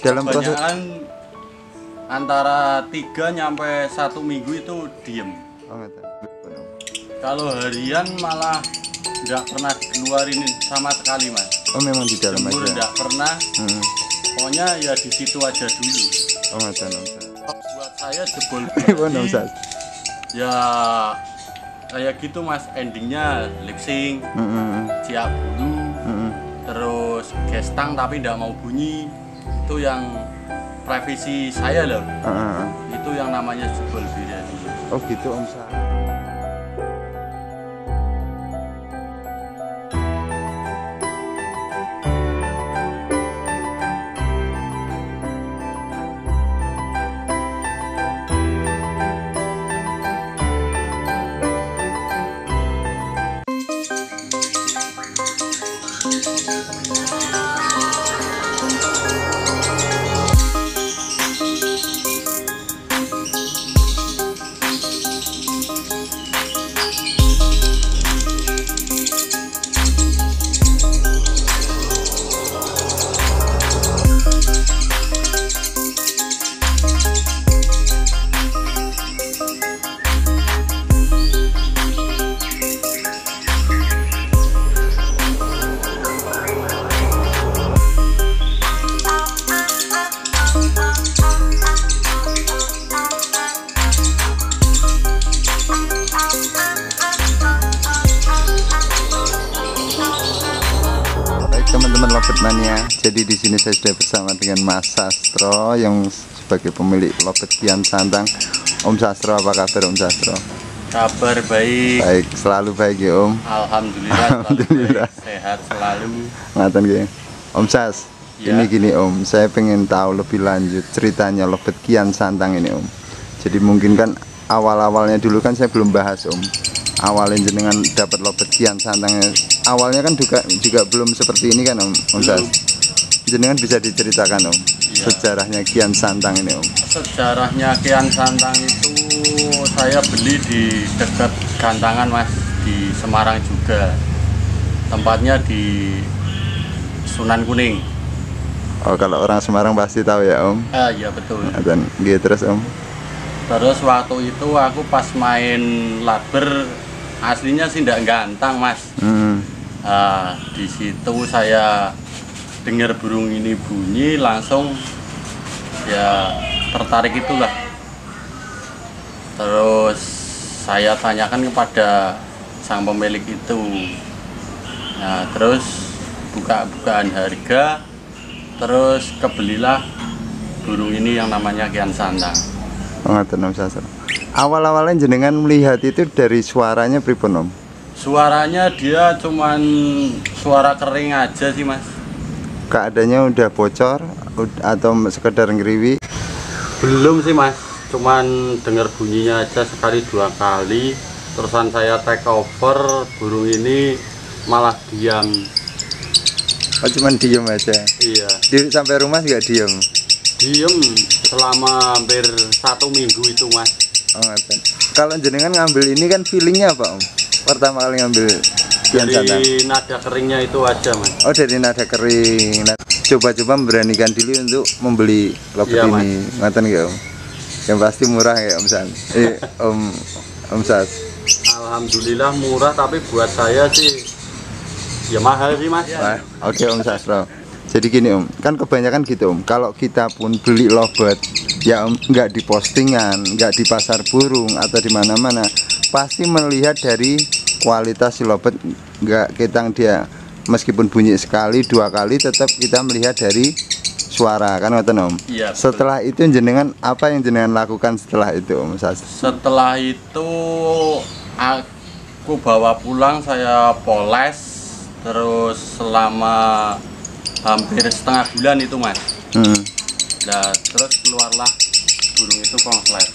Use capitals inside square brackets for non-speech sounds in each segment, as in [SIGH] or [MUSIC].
dalam proses antara tiga nyampe satu minggu itu diem. Oh, kalau harian malah nggak pernah keluarin sama sekali mas. Oh memang di dalam jemur aja. nggak pernah. Hmm. pokoknya ya di situ aja dulu. Oh ngeten buat saya jebol [LAUGHS] ya kayak gitu mas. Endingnya lip sync Heeh. siap bulu Heeh. terus gestang tapi tidak mau bunyi itu yang privasi saya loh Heeh. itu yang namanya jebol biryani Oh gitu Om Sas. Jadi di sini saya sudah bersama dengan Mas Sastro yang sebagai pemilik Lobet Kian Santang. Om Sastro, apa kabar Om Sastro? kabar baik Baik, selalu baik ya Om. alhamdulillah, Alhamdulillah. baik, sehat selalu Ngatain gini. Om Sas, Ya. ini gini Om, saya pengen tahu lebih lanjut ceritanya Lobet Kian Santang ini Om. Jadi mungkin kan awal-awalnya dulu kan saya belum bahas Om. Awalnya jenengan dapat Lobet Kian Santangnya, awalnya kan juga juga belum seperti ini kan Om, Om Sas. Jenengan bisa diceritakan Om, Iya. sejarahnya Kian Santang ini Om. sejarahnya Kian Santang itu saya beli di dekat Gantangan mas di Semarang juga tempatnya di Sunan Kuning Oh kalau orang Semarang pasti tahu ya Om. ah iya betul Dan gitu terus Om. terus waktu itu aku pas main laber aslinya sih tidak gantang mas Hmm. Ah, di situ saya dengar burung ini bunyi langsung ya tertarik itulah terus saya tanyakan kepada sang pemilik itu nah terus buka-bukaan harga terus kebelilah burung ini yang namanya Kian Santang. Awal-awalnya jenengan melihat itu dari suaranya pripun Om? suaranya dia cuman suara kering aja sih mas keadaannya udah bocor atau sekedar ngeriwi Belum sih mas, cuman dengar bunyinya aja sekali dua kali. Terusan saya take over, burung ini malah diam. oh cuman diem aja Iya, di, sampai rumah juga diem diem selama hampir satu minggu itu mas. oh kalau jenengan ngambil ini kan feelingnya apa Om? pertama kali ngambil kian santang Dari nada keringnya itu aja mas. oh dari nada kering Nah, coba-coba memberanikan diri untuk membeli lobet Iya, Mas. ini ngaten ya Om yang pasti murah ya Om San eh Om Om Sas Alhamdulillah murah, tapi buat saya sih ya mahal sih mas. Wah, Oke Om Sastro. Jadi gini Om, kan kebanyakan gitu Om. Kalau kita pun beli lobet, ya Om nggak di postingan, nggak di pasar burung atau di mana-mana, pasti melihat dari kualitas si lobet. Nggak kita dia meskipun bunyi sekali, dua kali, tetap kita melihat dari suara kan ngoten Om. Iya. Setelah itu jenengan apa yang jenengan lakukan setelah itu Om? Setelah itu aku bawa pulang saya poles terus selama hampir setengah bulan itu mas. Hmm. Nah, terus keluarlah burung itu konslet.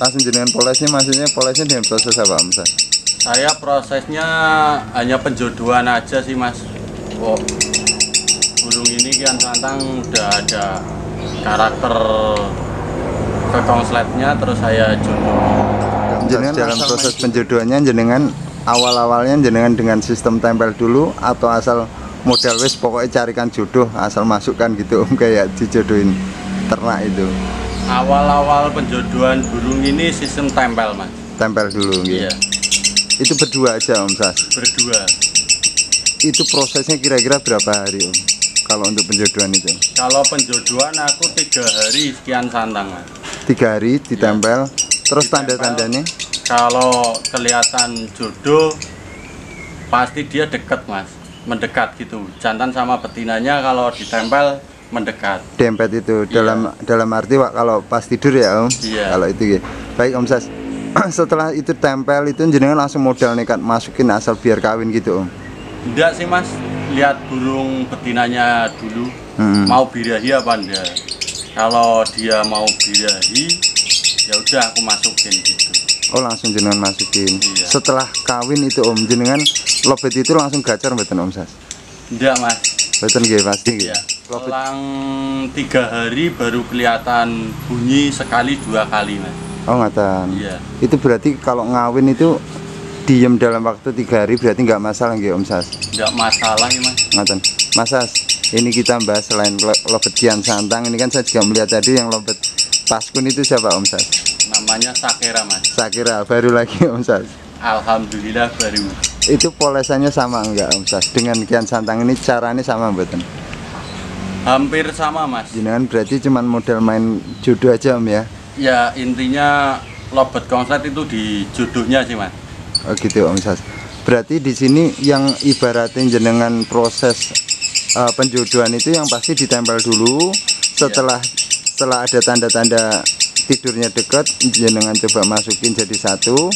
Langsung jenengan polesnya maksudnya polesnya dengan proses apa Om Sastro? Saya prosesnya hanya penjodohan aja sih mas. Oh, burung ini kian santang udah ada karakter ke konsletnya terus saya jodoh. jenengan dalam proses penjodohannya jenengan awal-awalnya jenengan dengan sistem tempel dulu atau asal modal wis pokoknya carikan jodoh asal masukkan gitu om [LAUGHS] kayak dijodohin ternak itu Awal-awal penjodohan burung ini sistem tempel mas. tempel dulu gitu. Itu berdua aja om Sas Berdua. itu prosesnya kira-kira berapa hari om kalau untuk penjodohan itu Kalau penjodohan aku tiga hari sekian santang mas. tiga hari ditempel terus Ditempel. tanda-tandanya Kalau kelihatan jodoh pasti dia deket mas, mendekat gitu. Jantan sama betinanya kalau ditempel mendekat. dempet itu dalam dalam arti Pak, kalau pas tidur ya om Iya. kalau itu ya baik om Sas [CLEARS THROAT] setelah itu tempel itu jenengan langsung modal nekat masukin asal biar kawin gitu om Enggak sih mas, lihat burung betinanya dulu Hmm. mau birahi apa enggak. Kalau dia mau birahi, ya udah aku masukin gitu. oh langsung jenengan masukin Iya. setelah kawin itu om jenengan lobet itu langsung gacor betul om Sas Enggak mas, betul nggih pasti nggih ya. lobet Selang tiga hari baru kelihatan bunyi sekali dua kali mas. Oh ngatan Iya. itu berarti kalau ngawin itu diem dalam waktu tiga hari berarti nggak masalah nggih om Sas Enggak masalah ya mas. Ngaten. Mas Sas, ini kita bahas selain lo- lobet kian santang ini kan saya juga melihat tadi yang lobet paskun itu siapa Om Sas? Namanya Sakera mas. Saya kira baru lagi [LAUGHS] Om Sas. Alhamdulillah baru. Itu polesannya sama enggak Om Sas? Dengan kian santang ini caranya sama mboten? Hampir sama mas. Jenengan berarti cuman model main jodoh aja Om ya? Ya intinya lobet konslet itu di jodohnya sih mas. Oh gitu Om Sas. Berarti di sini yang ibaratin jenengan proses eh, penjodohan itu yang pasti ditempel dulu. Setelah setelah ada tanda-tanda tidurnya dekat, jenengan coba masukin jadi satu.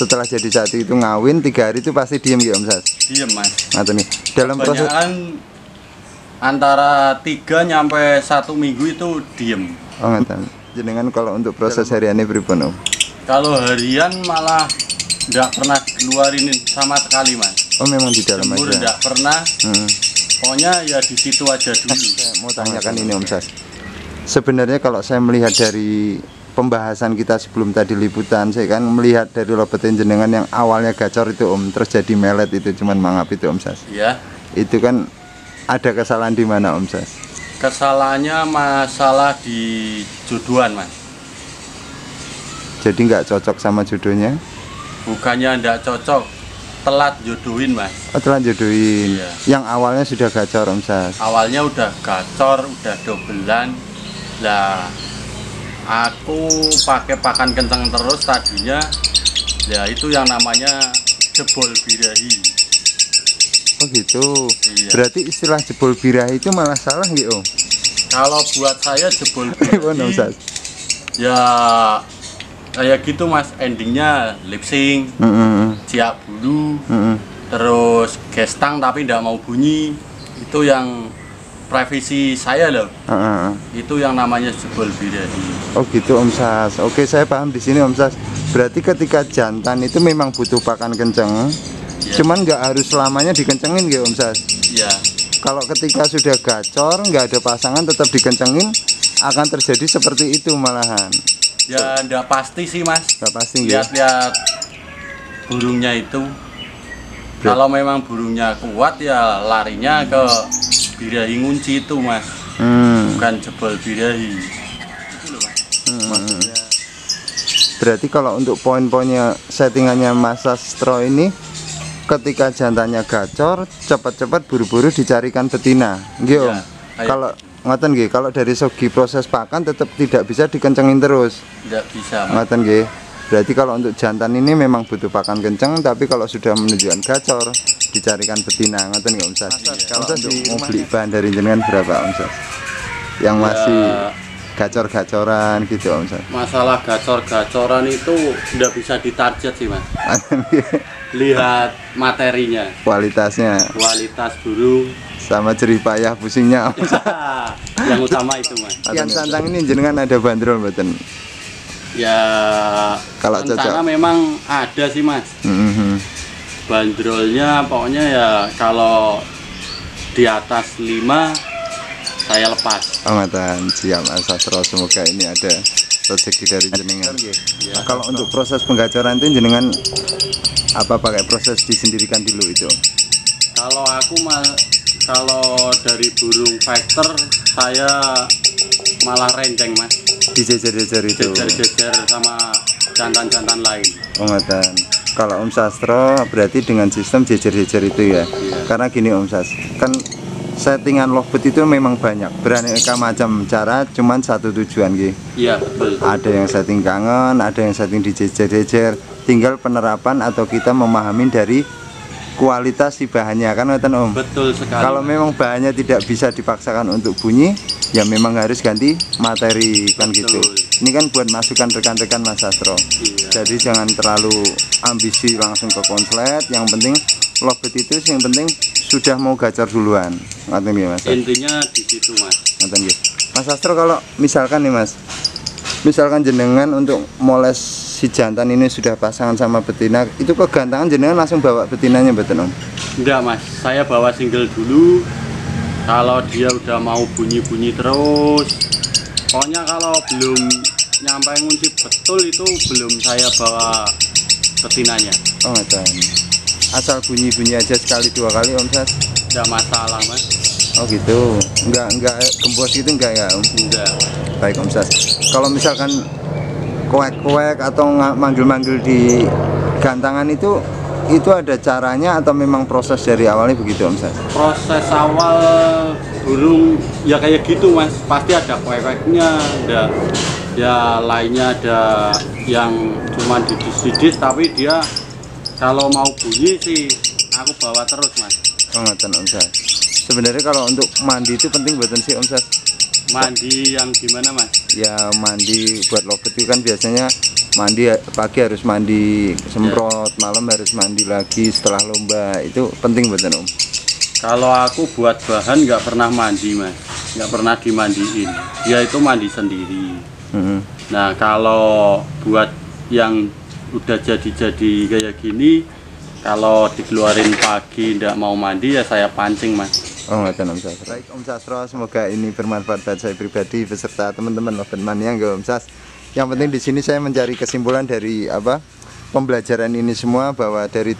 Setelah jadi satu itu ngawin tiga hari itu pasti diem ya Om Sas. Diem mas. Ngaten nih. Dalam proses antara tiga nyampe satu minggu itu diem. oh. Jenengan kalau untuk proses hariannya pripun Om? Kalau harian malah nggak pernah keluarin sama sekali mas. Oh memang di dalam Jemur aja. nggak pernah. Hmm. Pokoknya ya di situ aja dulu. Saya mau tanyakan ini Om Sas. Sebenarnya kalau saya melihat dari pembahasan kita sebelum tadi liputan, saya kan melihat dari lobetin jenengan yang awalnya gacor itu Om, terus jadi melet itu cuman mangap itu Om Sas. Ya. Itu kan ada kesalahan di mana Om Sas? Kesalahannya masalah di jodohan mas. Jadi nggak cocok sama jodohnya? Bukannya nggak cocok, telat jodohin mas. Oh telah jodohin. Iya. Yang awalnya sudah gacor Om Sas. Awalnya udah gacor, udah dobelan. Lah, aku pakai pakan kencang terus tadinya. Ya itu yang namanya jebol birahi. Oh gitu. Iya. Berarti istilah jebol birahi itu malah salah gitu Om. Kalau buat saya jebol [LAUGHS] birahi, ya kayak gitu mas. Endingnya lip sync, Mm-mm. siap bulu, Mm-mm. terus gestang tapi tidak mau bunyi. Itu yang privasi saya loh. Ah. Itu yang namanya jebol birahi. Oh gitu Om Sas. Oke saya paham di sini Om Sas. Berarti ketika jantan itu memang butuh pakan kenceng. Ya. Cuman nggak harus selamanya dikencengin gitu Om Sas. Ya. Kalau ketika sudah gacor nggak ada pasangan tetap dikencengin akan terjadi seperti itu malahan. Ya nggak pasti sih mas. Nggak pasti. Lihat-lihat burungnya itu. Kalau memang burungnya kuat ya larinya ke birahi ngunci itu mas, Hmm. bukan jebol birahi. Itu loh mas. Maksudnya. Berarti kalau untuk poin-poinnya settingannya Mas Sastro ini ketika jantannya gacor cepat-cepat buru-buru dicarikan betina. Nggih Om. Iya, kayak- Kalau ngoten nggih, kalau dari segi proses pakan tetap tidak bisa dikencengin terus. Nggak bisa mas. Ngoten nggih. Berarti kalau untuk jantan ini memang butuh pakan kenceng, tapi kalau sudah menunjukkan gacor, dicarikan betina. Ngoten nggih Om Sas. Om Sas mau beli bahan dari jenengan berapa Om Sas? Yang masih Ya, gacor-gacoran gitu Om Sas. masalah gacor-gacoran itu nggak bisa ditarget sih mas. Lihat materinya, Kualitasnya kualitas burung. sama jerih payah pusingnya Sas. [LAUGHS] yang utama itu mas. Yang santang ini jenengan ada bandrol mboten? Ya Kalau cocok. memang ada sih mas. Mhm. Bandrolnya pokoknya ya kalau di atas 5 saya lepas. Amatan siap Mas Sastro semoga ini ada rezeki dari jenengan. Ya. Nah, kalau untuk proses penggacoran itu jenengan apa pakai proses disendirikan dulu itu? Kalau aku mal kalau dari burung factor saya malah rendeng mas dijejer-jejer itu jejer-jejer sama jantan-jantan lain oh kalau Om Sastro berarti dengan sistem jejer-jejer itu ya Iya. karena gini Om Sas kan settingan lovebird itu memang banyak. Beraneka macam cara cuman satu tujuan gitu iya betul. Ada yang setting kangen ada yang setting dijejer-jejer. Tinggal penerapan atau kita memahami dari kualitas si bahannya kan ngoten Om? Betul sekali. Kalau memang bahannya tidak bisa dipaksakan untuk bunyi ya memang harus ganti materi kan gitu. Ini kan buat masukan rekan-rekan Mas Sastro Iya. jadi jangan terlalu ambisi langsung ke konslet. Yang penting lovebird itu yang penting sudah mau gacor duluan. Ngoten nggih Mas? Intinya di situ mas. Ngoten nggih. Mas Sastro kalau misalkan nih Mas misalkan jenengan untuk moles si jantan ini sudah pasangan sama betina itu kegantangan jenengan langsung bawa betinanya betul Om? Enggak mas. Saya bawa single dulu. Kalau dia udah mau bunyi-bunyi terus pokoknya kalau belum nyampe ngunci betul itu belum saya bawa betinanya. Oh asal bunyi-bunyi aja sekali dua kali Om Sas enggak masalah mas Oh gitu, enggak enggak gembos gitu enggak ya Om? enggak Baik Om Sas. Kalau misalkan kuek-kuek atau manggil-manggil di gantangan itu itu ada caranya atau memang proses dari awalnya begitu Om Sas? proses awal burung ya kayak gitu mas pasti ada kuek-kueknya ada ya lainnya ada yang cuma didis-didis tapi dia kalau mau bunyi sih aku bawa terus mas Oh ngoten Om Sas. Sebenarnya kalau untuk mandi itu penting buatan sih Om Sas. mandi yang gimana mas Ya mandi buat lovebird itu kan biasanya mandi pagi harus mandi semprot, malam harus mandi lagi setelah lomba. Itu penting buatan Om. kalau aku buat bahan nggak pernah mandi mas nggak pernah dimandiin dia itu mandi sendiri Mhm. nah kalau buat yang udah jadi-jadi kayak gini kalau dikeluarin pagi nggak mau mandi ya saya pancing mas Oh ngoten Om Sastro. Baik Om Sastro, semoga ini bermanfaat buat saya pribadi beserta teman-teman Loven Mania Om Sas. Yang penting di sini saya mencari kesimpulan dari apa pembelajaran ini semua bahwa dari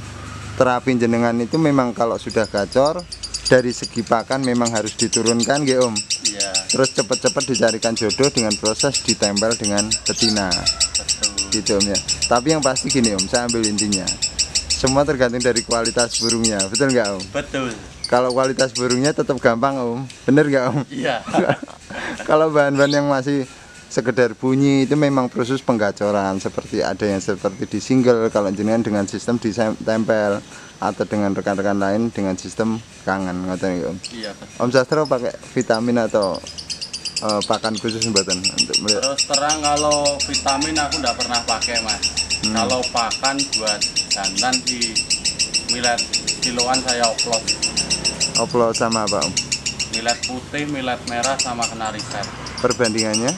terapi jenengan itu memang kalau sudah gacor dari segi pakan memang harus diturunkan nggih Om. Iya, Terus cepat-cepat dicarikan jodoh dengan proses ditempel dengan betina. Gitu Om ya. Tapi yang pasti gini Om, saya ambil intinya. Semua tergantung dari kualitas burungnya, betul nggak Om? Betul. Kalau kualitas burungnya tetap gampang om, bener nggak om? Iya. [LAUGHS] Kalau bahan-bahan yang masih sekedar bunyi itu memang proses penggacoran seperti ada yang seperti di single kalau jenengan dengan sistem ditempel atau dengan rekan-rekan lain dengan sistem kangen ngoten om. Iya, betul. Om Sastro pakai vitamin atau eh, pakan khusus mboten untuk melihat Terus terang kalau vitamin aku nggak pernah pakai mas. Kalau pakan buat jantan di millet kiloan saya oplos. upload sama apa om? Millet putih, millet merah sama kenari set. Perbandingannya?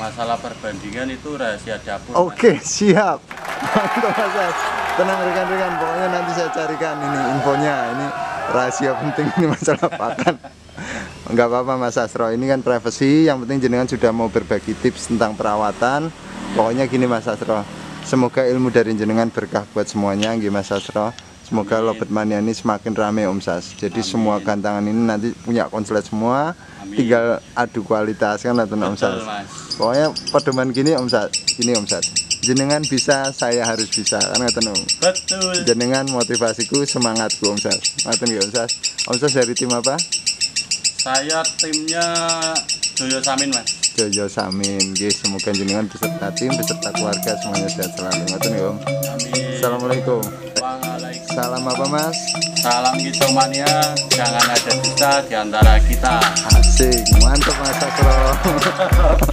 Masalah perbandingan itu rahasia dapur. Mas. Oke, siap. Mantap Mas As. Tenang rekan-rekan, pokoknya nanti saya carikan ini infonya. Ini rahasia penting ini masalah pakan. Enggak apa-apa Mas Asro, ini kan privacy, yang penting jenengan sudah mau berbagi tips tentang perawatan. Pokoknya gini Mas Asro, semoga ilmu dari jenengan berkah buat semuanya, nggih Mas Asro. Semoga Amin. Lobet Mania ini semakin rame Om Sas. Jadi Amin. semua gantangan ini nanti punya konslet semua, Amin. tinggal adu kualitas kan atau Om Sas. Mas. Pokoknya pedoman gini Om Sat, gini Om Sat. Jenengan bisa, saya harus bisa. Kan ngaten Om. Betul. Jenengan motivasiku, semangatku Om Sat. Ngaten nggih Om Sat. Om Sat dari tim apa? Saya timnya Joyo Samin mas. Jojo Samin. Nggih, semoga jenengan beserta tim, beserta keluarga semuanya sehat selalu. Ngaten nggih Om. Amin. Assalamualaikum. Waalaikumsalam. Salam apa Mas? Salam Gitomania, jangan ada dusta di antara kita. Asik, mantap Mas Asro. [LAUGHS]